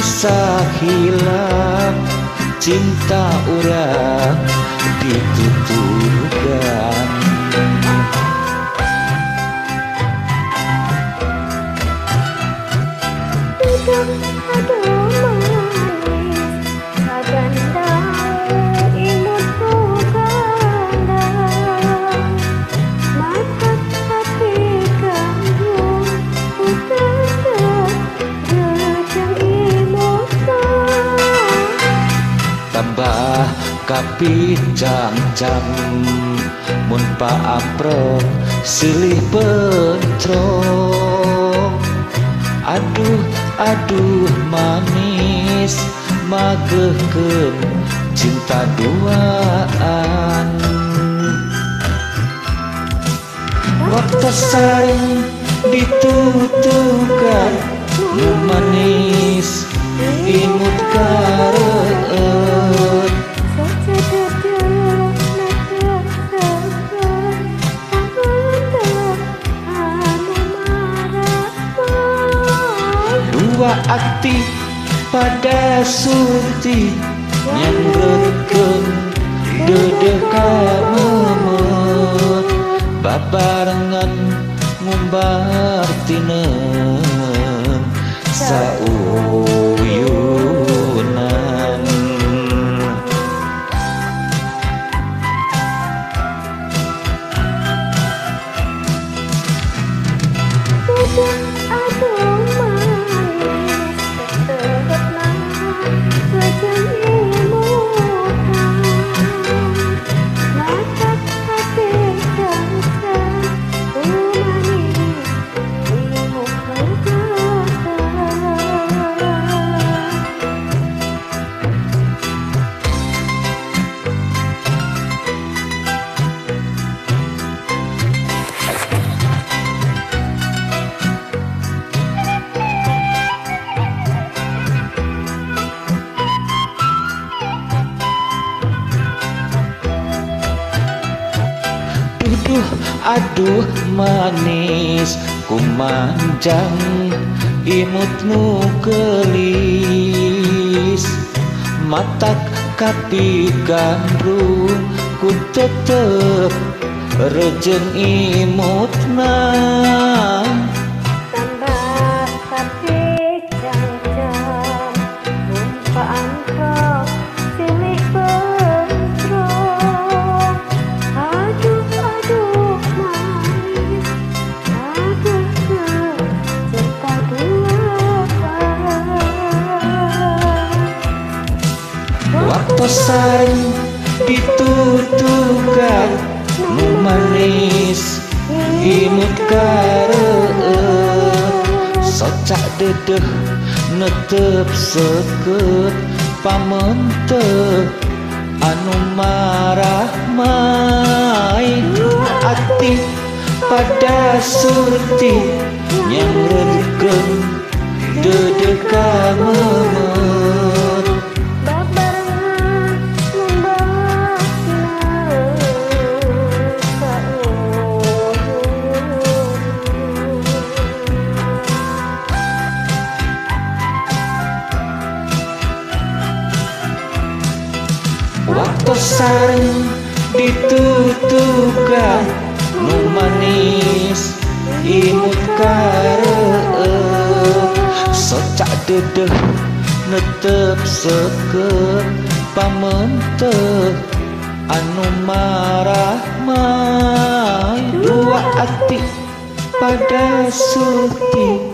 bisa hilang. Cinta orang dituturkan tambah kapicang-cang mun paaprok silih pencrong aduh aduh manis. Magehkeun cinta duaan. Waktu saling ditutukan manis. Imut kareut dua akti pada surti yang reken dedeka memet babarengan ngumbar tinem sauyunan Duduh aduh manis kumanjang imut nu gelis. Matak kapi gandrung ku tetep rejeng imutna ditutukan nu manis imut kareut socak dedeh netep seket pamente anu marah main. Ati pada surti yang waktu saring ditutukan nu manis imut kareut socak dedeh netep seket pamente anu marah mai dua ati pada suti